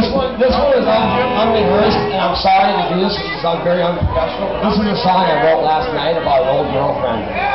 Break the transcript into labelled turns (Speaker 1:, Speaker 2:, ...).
Speaker 1: This one, this one is un, unrehearsed, and I'm sorry to do this because I'm very unprofessional. This is a song I wrote last night about an old girlfriend.